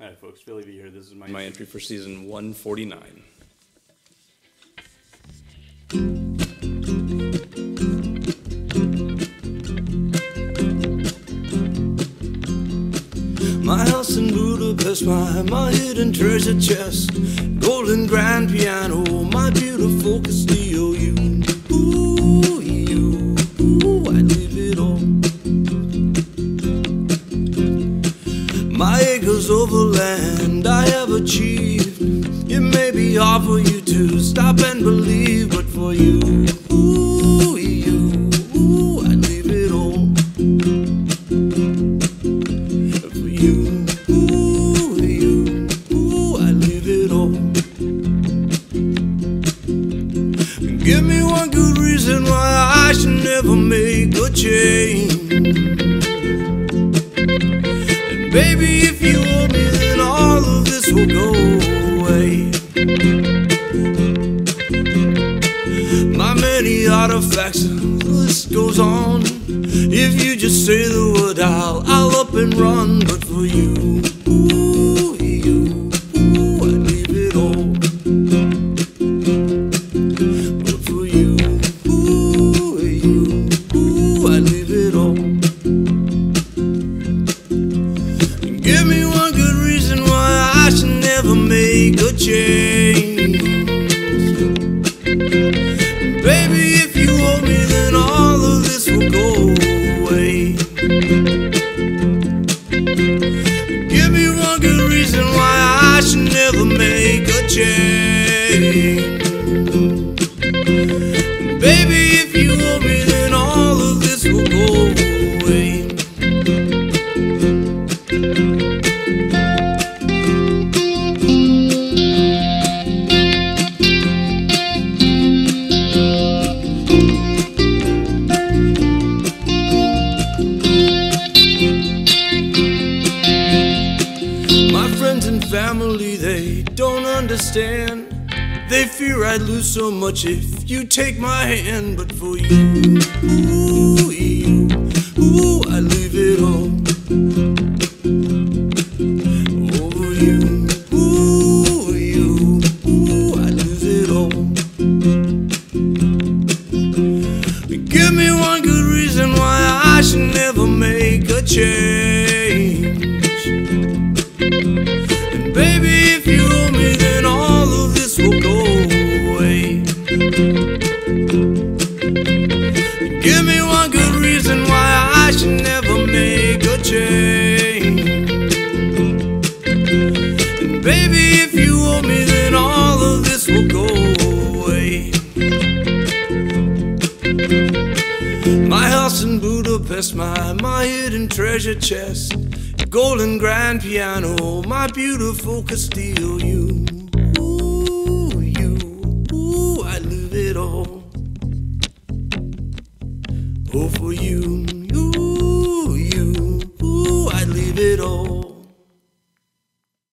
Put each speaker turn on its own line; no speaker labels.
All right, folks, Billy V here. This is my,
My entry for season 149.
My house in Budapest, my, my hidden treasure chest, golden grand piano, land I have achieved. It may be hard for you to stop and believe, but for you, ooh, you, ooh, I leave it all for you. Ooh, you, ooh, I leave it all. Give me one good reason why I should never make a change. And baby, if you hold me, this will go away. My many artifacts, the list goes on. If you just say the word, I'll, I'll up and run. But for you, never make a change. Baby, if you hold me, then all of this will go away. Give me one good reason why I should never make a change. Family, they don't understand. They fear I'd lose so much if you take my hand. But for you, ooh, you, ooh, I leave it all. Over you, ooh, you, ooh, I lose it all. Give me one good reason why I should never make a change. Baby, if you hold me, then all of this will go away. Give me one good reason why I should never make a change. And baby, if you me, then all of this will go away. My house in Budapest, my, my hidden treasure chest, golden grand piano, my beautiful Castillo, you, ooh, you, ooh, I leave it all. Oh, for you,